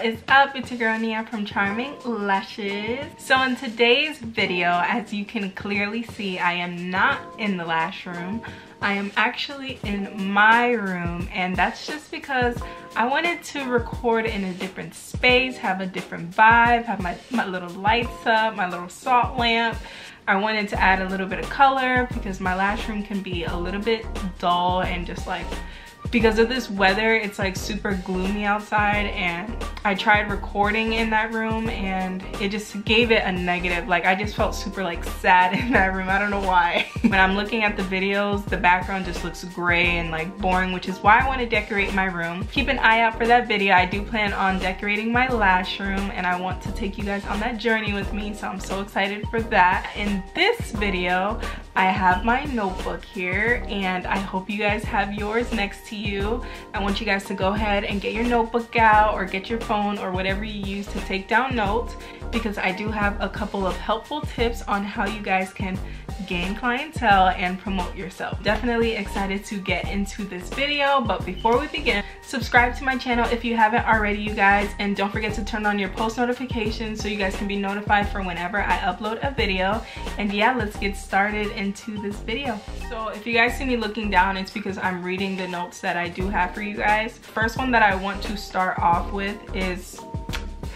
what is up? It's your girl Nia from Charming Lashes. So in today's video, as you can clearly see, I am not in the lash room. I am actually in my room and that's just because I wanted to record in a different space, have a different vibe, have my, my little lights up, my little salt lamp. I wanted to add a little bit of color because my lash room can be a little bit dull and just like because of this weather it's like super gloomy outside and I tried recording in that room and it just gave it a negative like I just felt super like sad in that room. I don't know why. When I'm looking at the videos the background just looks gray and like boring which is why I want to decorate my room. Keep an eye out for that video. I do plan on decorating my lash room and I want to take you guys on that journey with me so I'm so excited for that. In this video I have my notebook here and I hope you guys have yours next to you. I want you guys to go ahead and get your notebook out or get your phone or whatever you use to take down notes because I do have a couple of helpful tips on how you guys can gain clientele and promote yourself. Definitely excited to get into this video, but before we begin, subscribe to my channel if you haven't already, you guys, and don't forget to turn on your post notifications so you guys can be notified for whenever I upload a video. And yeah, let's get started into this video. So if you guys see me looking down, it's because I'm reading the notes that I do have for you guys. First one that I want to start off with is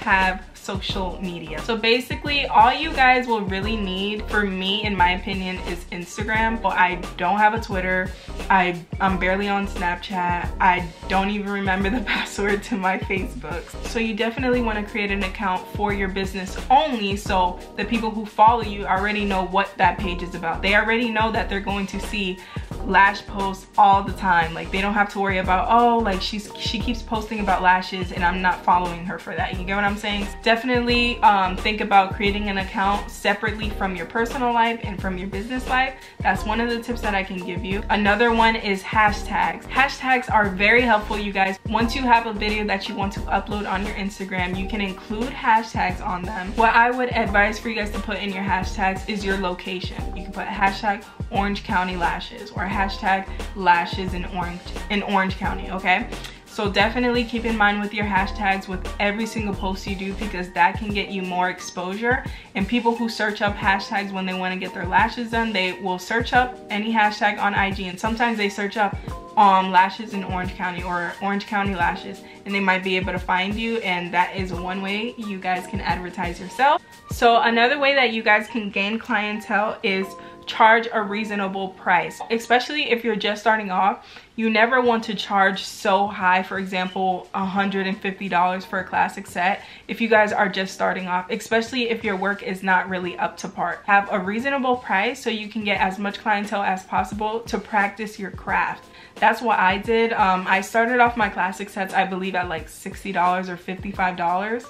have social media. So basically all you guys will really need for me in my opinion is Instagram. but I don't have a Twitter. I, I'm barely on Snapchat. I don't even remember the password to my Facebook. So you definitely want to create an account for your business only so the people who follow you already know what that page is about. They already know that they're going to see lash posts all the time like they don't have to worry about oh like she's she keeps posting about lashes and i'm not following her for that you get what i'm saying definitely um, think about creating an account separately from your personal life and from your business life. That's one of the tips that i can give you. Another one is hashtags. Hashtags are very helpful you guys. Once you have a video that you want to upload on your instagram you can include hashtags on them. What i would advise for you guys to put in your hashtags is your location. You can put hashtag orange county lashes or hashtag lashes in Orange, in Orange County, okay? So definitely keep in mind with your hashtags with every single post you do because that can get you more exposure. And people who search up hashtags when they want to get their lashes done, they will search up any hashtag on IG and sometimes they search up um, lashes in Orange County or Orange County lashes and they might be able to find you and that is one way you guys can advertise yourself. So another way that you guys can gain clientele is charge a reasonable price especially if you're just starting off. You never want to charge so high for example $150 for a classic set if you guys are just starting off especially if your work is not really up to par. Have a reasonable price so you can get as much clientele as possible to practice your craft. That's what I did. Um, I started off my classic sets I believe at like $60 or $55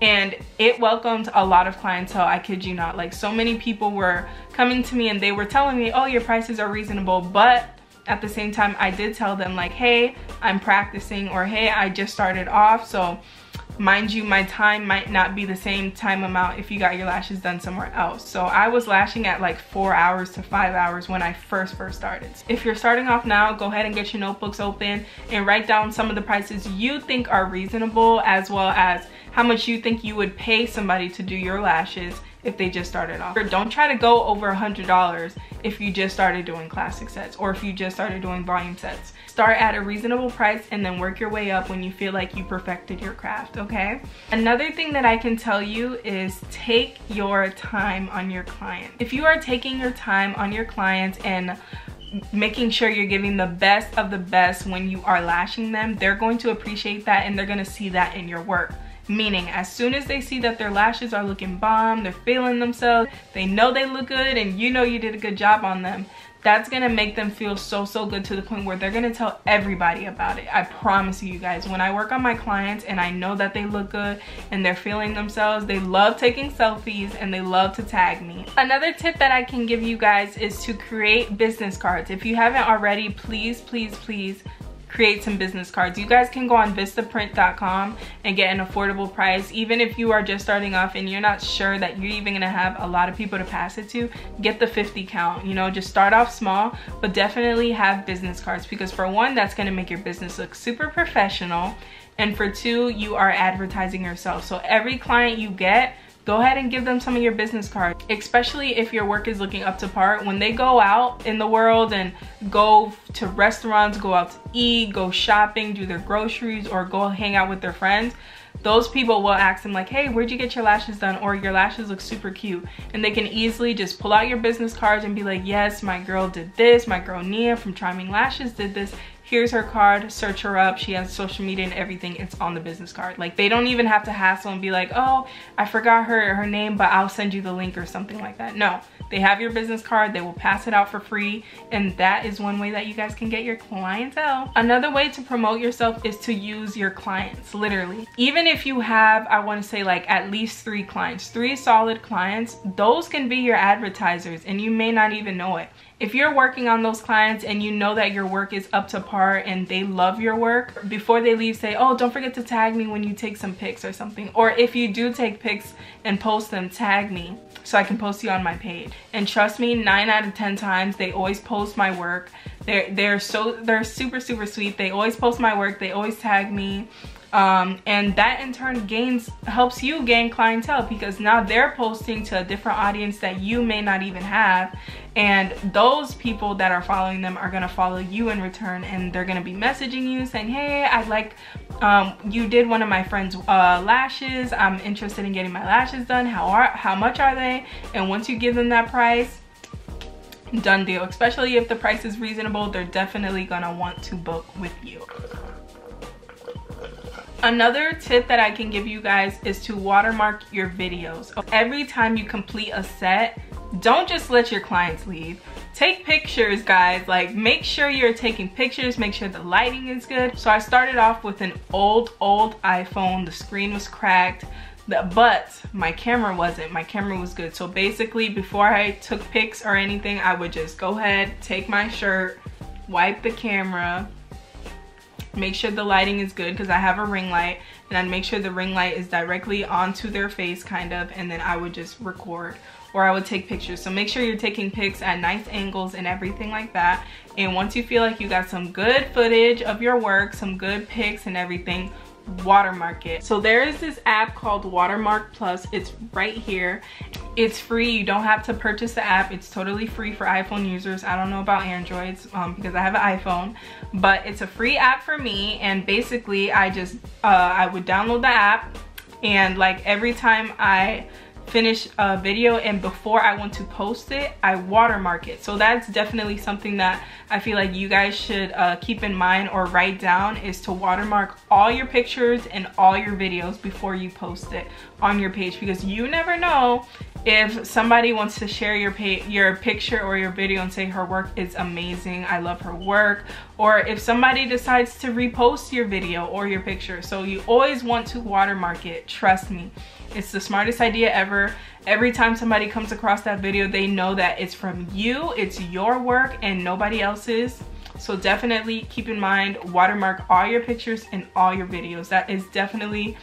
and it welcomed a lot of clientele. I kid you not. Like so many people were coming to me and they were telling me oh your prices are reasonable. But at the same time i did tell them like hey i'm practicing or hey i just started off. So mind you my time might not be the same time amount if you got your lashes done somewhere else. So i was lashing at like four hours to five hours when i first first started. If you're starting off now go ahead and get your notebooks open and write down some of the prices you think are reasonable as well as how much you think you would pay somebody to do your lashes if they just started off. Don't try to go over a $100 if you just started doing classic sets or if you just started doing volume sets. Start at a reasonable price and then work your way up when you feel like you perfected your craft, okay? Another thing that I can tell you is take your time on your client. If you are taking your time on your clients and making sure you're giving the best of the best when you are lashing them, they're going to appreciate that and they're gonna see that in your work. Meaning, as soon as they see that their lashes are looking bomb, they're feeling themselves, they know they look good, and you know you did a good job on them, that's gonna make them feel so, so good to the point where they're gonna tell everybody about it. I promise you guys, when I work on my clients and I know that they look good and they're feeling themselves, they love taking selfies and they love to tag me. Another tip that I can give you guys is to create business cards. If you haven't already, please, please, please create some business cards. You guys can go on vistaprint.com and get an affordable price. Even if you are just starting off and you're not sure that you're even gonna have a lot of people to pass it to, get the 50 count. You know, just start off small, but definitely have business cards because for one, that's gonna make your business look super professional. And for two, you are advertising yourself. So every client you get, go ahead and give them some of your business cards especially if your work is looking up to par. When they go out in the world and go to restaurants go out to eat go shopping do their groceries or go hang out with their friends those people will ask them like hey where'd you get your lashes done? Or your lashes look super cute. And they can easily just pull out your business cards and be like yes my girl did this. My girl nia from charming lashes did this here's her card search her up. She has social media and everything. It's on the business card. Like they don't even have to hassle and be like oh i forgot her her name but i'll send you the link or something like that. No they have your business card they will pass it out for free and that is one way that you guys can get your clientele. Another way to promote yourself is to use your clients literally. Even if you have i want to say like at least three clients three solid clients those can be your advertisers and you may not even know it. If you're working on those clients and you know that your work is up to par and they love your work, before they leave say, oh, don't forget to tag me when you take some pics or something. Or if you do take pics and post them, tag me so I can post you on my page. And trust me, nine out of 10 times, they always post my work. They're, they're so, they're super, super sweet. They always post my work. They always tag me um, and that in turn gains helps you gain clientele because now they're posting to a different audience that you may not even have. And those people that are following them are going to follow you in return and they're going to be messaging you saying hey i like um, you did one of my friends uh, lashes. I'm interested in getting my lashes done. How are how much are they? And once you give them that price done deal. Especially if the price is reasonable they're definitely gonna want to book with you Another tip that I can give you guys is to watermark your videos. Every time you complete a set, don't just let your clients leave. Take pictures, guys. Like, make sure you're taking pictures, make sure the lighting is good. So I started off with an old, old iPhone. The screen was cracked, but my camera wasn't. My camera was good. So basically, before I took pics or anything, I would just go ahead, take my shirt, wipe the camera, make sure the lighting is good because I have a ring light and I'd make sure the ring light is directly onto their face kind of and then I would just record or I would take pictures. So make sure you're taking pics at nice angles and everything like that. And once you feel like you got some good footage of your work, some good pics and everything, watermark it. So there is this app called Watermark Plus. It's right here. It's free. You don't have to purchase the app. It's totally free for iPhone users. I don't know about Androids um, because I have an iPhone. But it's a free app for me. And basically, I just, uh, I would download the app. And like every time I finish a video and before I want to post it, I watermark it. So that's definitely something that I feel like you guys should uh, keep in mind or write down is to watermark all your pictures and all your videos before you post it on your page because you never know if somebody wants to share your your picture or your video and say her work is amazing i love her work or if somebody decides to repost your video or your picture. So you always want to watermark it trust me. It's the smartest idea ever. Every time somebody comes across that video they know that it's from you it's your work and nobody else's. So definitely keep in mind watermark all your pictures and all your videos. That is definitely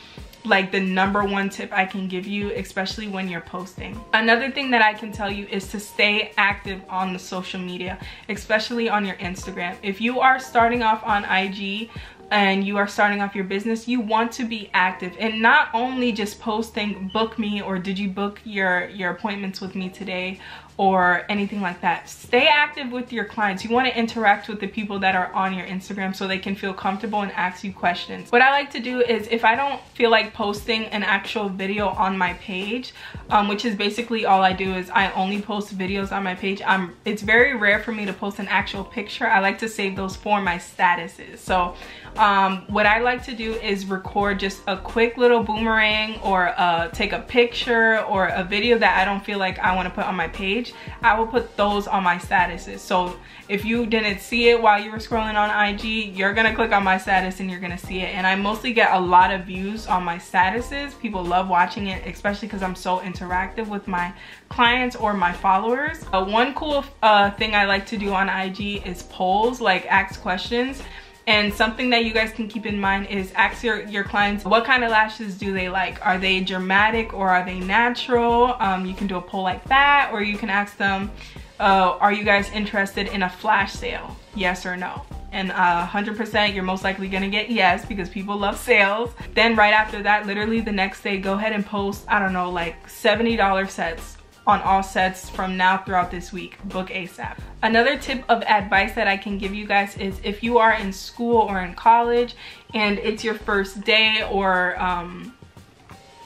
like the number one tip I can give you, especially when you're posting. Another thing that I can tell you is to stay active on the social media, especially on your Instagram. If you are starting off on IG, and you are starting off your business, you want to be active and not only just posting book me or did you book your, your appointments with me today or anything like that. Stay active with your clients. You want to interact with the people that are on your Instagram so they can feel comfortable and ask you questions. What I like to do is if I don't feel like posting an actual video on my page, um, which is basically all I do is I only post videos on my page. Um, it's very rare for me to post an actual picture. I like to save those for my statuses. So um, what I like to do is record just a quick little boomerang or uh, take a picture or a video that I don't feel like I want to put on my page. I will put those on my statuses. So if you didn't see it while you were scrolling on IG, you're to click on my status and you're to see it. And I mostly get a lot of views on my statuses. People love watching it, especially because I'm so interactive with my clients or my followers. Uh, one cool uh, thing I like to do on IG is polls, like ask questions And something that you guys can keep in mind is ask your, your clients what kind of lashes do they like? Are they dramatic or are they natural? Um, you can do a poll like that or you can ask them, uh, are you guys interested in a flash sale? Yes or no? and 100% uh, you're most likely gonna get yes because people love sales. Then right after that, literally the next day, go ahead and post, I don't know, like $70 sets on all sets from now throughout this week. Book ASAP. Another tip of advice that I can give you guys is if you are in school or in college and it's your first day or um,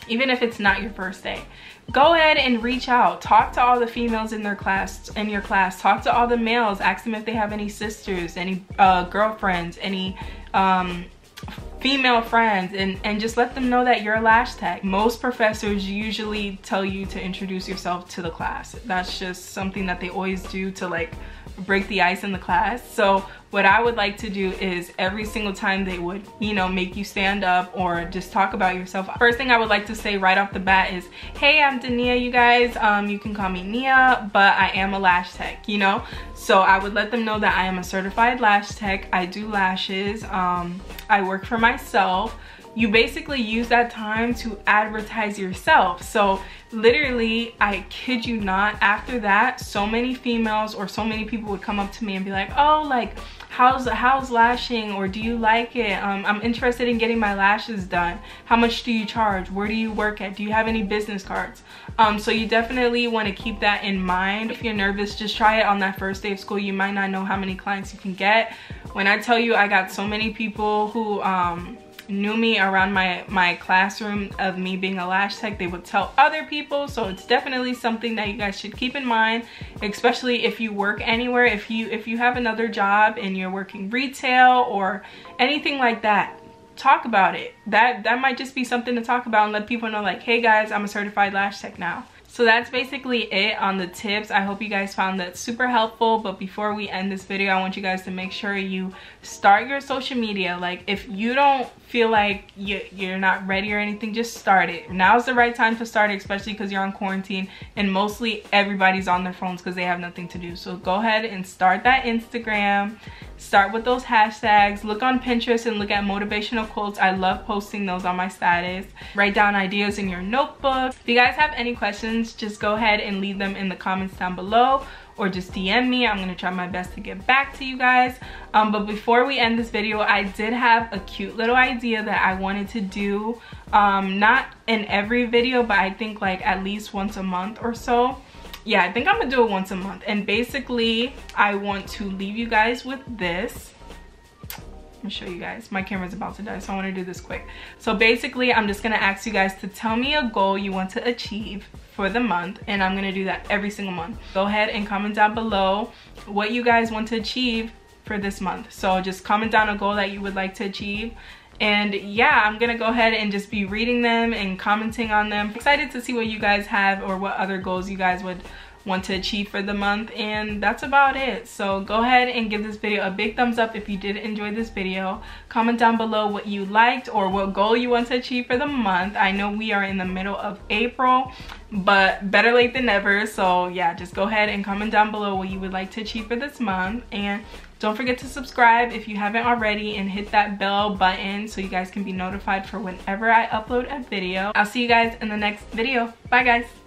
even if it's not your first day, go ahead and reach out. Talk to all the females in their class, in your class. Talk to all the males. Ask them if they have any sisters, any uh, girlfriends, any um, female friends and, and just let them know that you're a lash tech. Most professors usually tell you to introduce yourself to the class. That's just something that they always do to like break the ice in the class. So what I would like to do is every single time they would, you know, make you stand up or just talk about yourself. First thing I would like to say right off the bat is, hey, I'm Dynea, you guys. Um, you can call me Nia, but I am a lash tech, you know? So I would let them know that I am a certified lash tech. I do lashes. Um, I work for myself you basically use that time to advertise yourself. So literally, I kid you not, after that, so many females or so many people would come up to me and be like, oh, like, how's how's lashing or do you like it? Um, i'm interested in getting my lashes done. How much do you charge? Where do you work at? Do you have any business cards? Um, so you definitely want to keep that in mind. If you're nervous just try it on that first day of school. You might not know how many clients you can get. When i tell you i got so many people who um, knew me around my my classroom of me being a lash tech. They would tell other people so it's definitely something that you guys should keep in mind especially if you work anywhere. If you if you have another job and you're working retail or anything like that talk about it. That that might just be something to talk about and let people know like hey guys i'm a certified lash tech now so that's basically it on the tips. I hope you guys found that super helpful. But before we end this video, I want you guys to make sure you start your social media. Like if you don't feel like you, you're not ready or anything, just start it. Now's the right time to start it, especially because you're on quarantine and mostly everybody's on their phones because they have nothing to do. So go ahead and start that Instagram. Start with those hashtags. Look on Pinterest and look at motivational quotes. I love posting those on my status. Write down ideas in your notebook. If you guys have any questions, just go ahead and leave them in the comments down below or just DM me. I'm gonna try my best to get back to you guys. Um, but before we end this video, I did have a cute little idea that I wanted to do. Um, not in every video, but I think like at least once a month or so. Yeah, I think I'm gonna do it once a month. And basically, I want to leave you guys with this. Let me show you guys. My camera's about to die, so I want to do this quick. So basically, I'm just to ask you guys to tell me a goal you want to achieve for the month and I'm gonna do that every single month. Go ahead and comment down below what you guys want to achieve for this month. So just comment down a goal that you would like to achieve and yeah i'm gonna go ahead and just be reading them and commenting on them. Excited to see what you guys have or what other goals you guys would want to achieve for the month and that's about it so go ahead and give this video a big thumbs up if you did enjoy this video comment down below what you liked or what goal you want to achieve for the month i know we are in the middle of april but better late than never so yeah just go ahead and comment down below what you would like to achieve for this month and don't forget to subscribe if you haven't already and hit that bell button so you guys can be notified for whenever I upload a video. I'll see you guys in the next video. Bye guys.